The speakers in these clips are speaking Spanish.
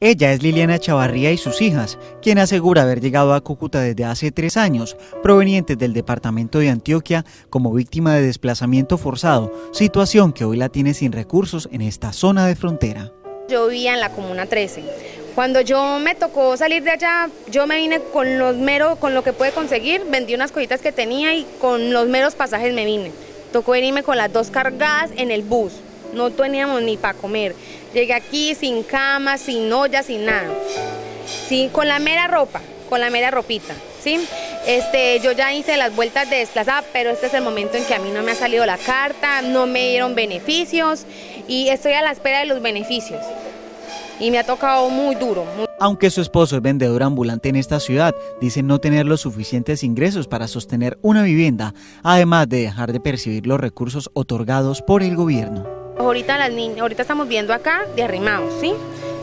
Ella es Liliana Chavarría y sus hijas, quien asegura haber llegado a Cúcuta desde hace tres años, provenientes del departamento de Antioquia, como víctima de desplazamiento forzado, situación que hoy la tiene sin recursos en esta zona de frontera. Yo vivía en la Comuna 13. Cuando yo me tocó salir de allá, yo me vine con los meros, con lo que pude conseguir, vendí unas cositas que tenía y con los meros pasajes me vine. Tocó venirme con las dos cargadas en el bus no teníamos ni para comer. Llegué aquí sin cama, sin olla, sin nada. Sí, con la mera ropa, con la mera ropita, ¿sí? Este, yo ya hice las vueltas de desplazada, pero este es el momento en que a mí no me ha salido la carta, no me dieron beneficios y estoy a la espera de los beneficios. Y me ha tocado muy duro. Aunque su esposo es vendedor ambulante en esta ciudad, dice no tener los suficientes ingresos para sostener una vivienda, además de dejar de percibir los recursos otorgados por el gobierno. Ahorita, estamos viendo acá de arrimados, ¿sí?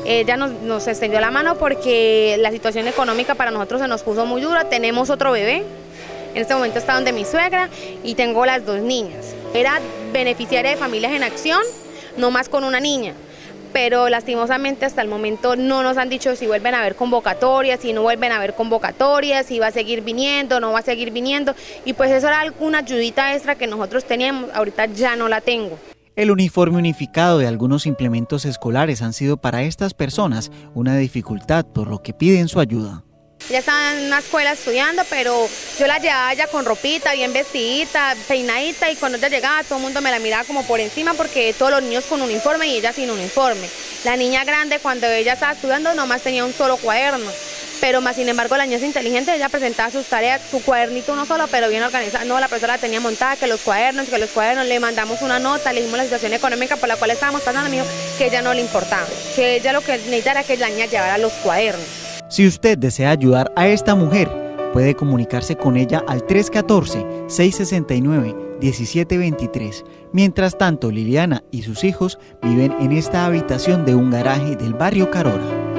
Ella nos, nos extendió la mano porque la situación económica para nosotros se nos puso muy dura. Tenemos otro bebé, en este momento está donde mi suegra y tengo las dos niñas. Era beneficiaria de Familias en Acción, no más con una niña pero lastimosamente hasta el momento no nos han dicho si vuelven a haber convocatorias, si no vuelven a haber convocatorias, si va a seguir viniendo, no va a seguir viniendo, y pues eso era alguna ayudita extra que nosotros teníamos, ahorita ya no la tengo. El uniforme unificado de algunos implementos escolares han sido para estas personas una dificultad, por lo que piden su ayuda. Ella estaba en una escuela estudiando, pero yo la llevaba ya con ropita, bien vestidita, peinadita, y cuando ella llegaba todo el mundo me la miraba como por encima porque todos los niños con uniforme y ella sin uniforme. La niña grande cuando ella estaba estudiando nomás tenía un solo cuaderno pero más sin embargo la niña es inteligente, ella presentaba sus tareas, su cuadernito uno solo, pero bien organizado, no, la profesora la tenía montada, que los cuadernos, que los cuadernos, le mandamos una nota, le dijimos la situación económica por la cual estábamos pasando, amigo, que ella no le importaba, que ella lo que necesitaba era que la niña llevara los cuadernos. Si usted desea ayudar a esta mujer, puede comunicarse con ella al 314-669-1723. Mientras tanto, Liliana y sus hijos viven en esta habitación de un garaje del barrio Carora.